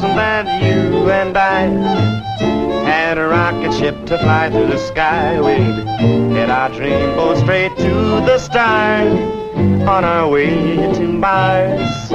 that you and I had a rocket ship to fly through the sky. We'd hit our dreamboat straight to the stars on our way to Mars.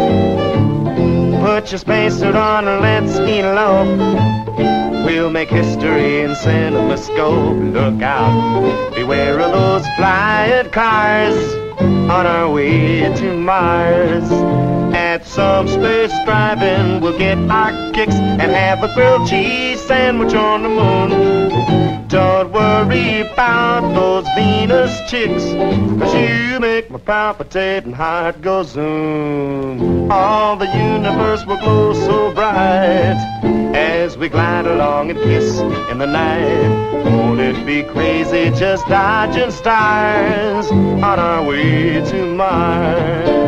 Put your spacesuit on and let's elope. We'll make history in CinemaScope. Look out, beware of those flying cars on our way to Mars. At some space drive-in, we'll get our kicks and have a grilled cheese sandwich on the moon. Don't worry about those Venus chicks, cause you make my palpitating heart go zoom. All the universe will glow so bright as we glide along and kiss in the night. Won't it be crazy just dodging stars on our way to Mars?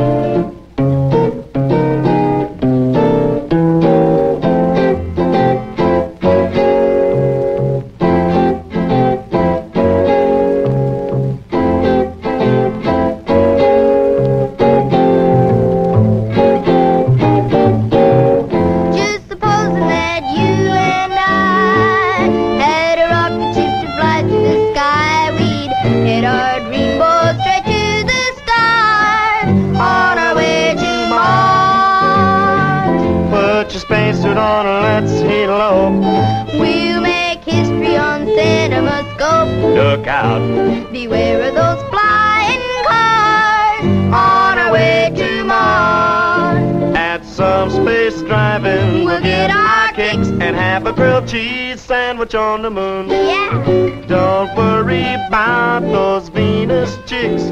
Out, Beware of those flying cars on our way to Mars. at some space drive-in, we'll get our kicks and have a grilled cheese sandwich on the moon. Yeah. Don't worry about those Venus chicks,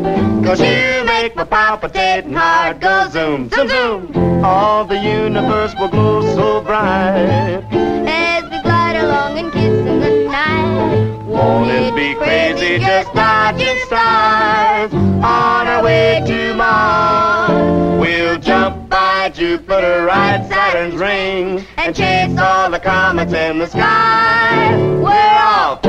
cause you make my palpitating heart go zoom, zoom, zoom. All the universe will glow so bright. Won't crazy just dodging stars on our way to Mars? We'll jump by Jupiter, ride Saturn's ring, and chase all the comets in the sky. We're off